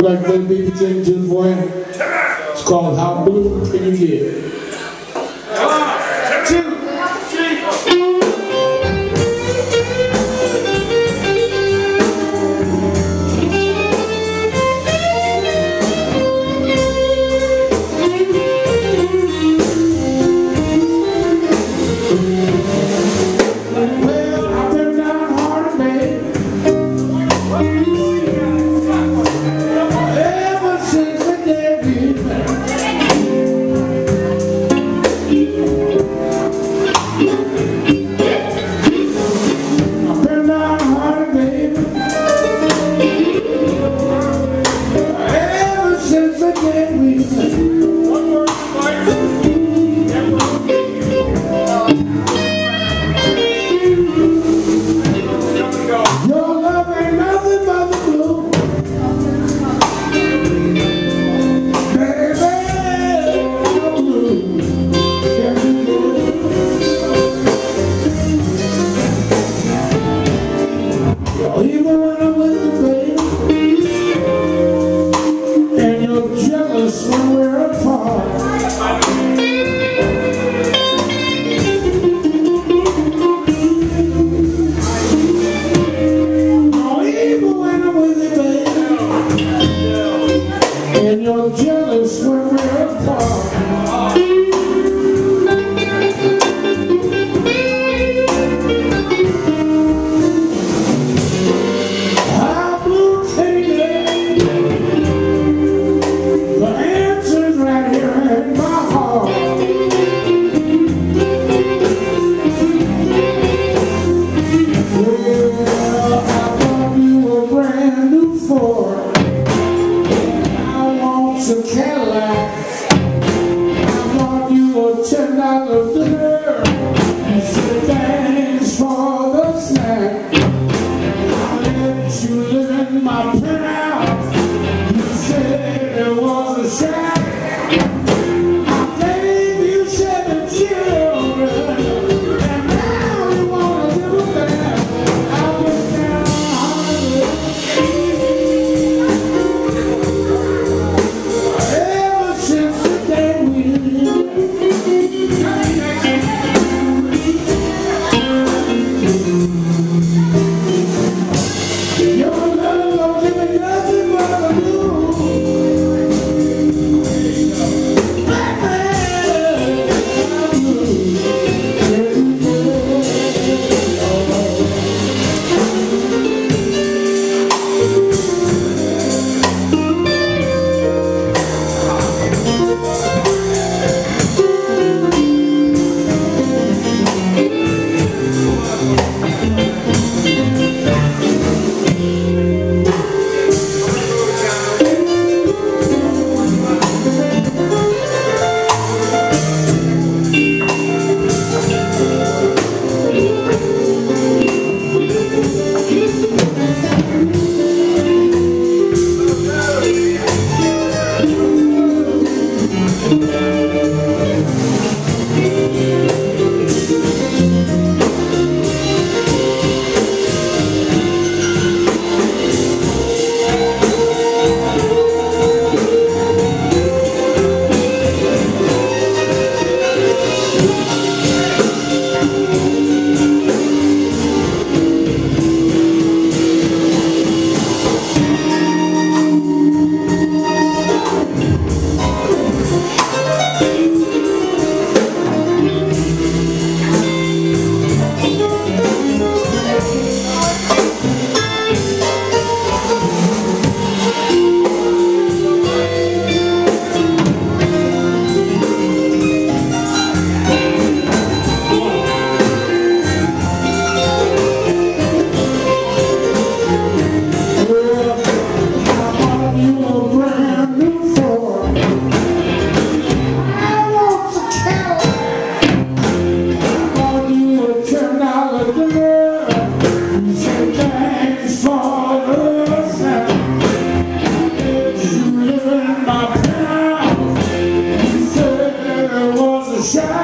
We like play baby thing for boy. It's called How Blue Can You Get? One, two. you. shine.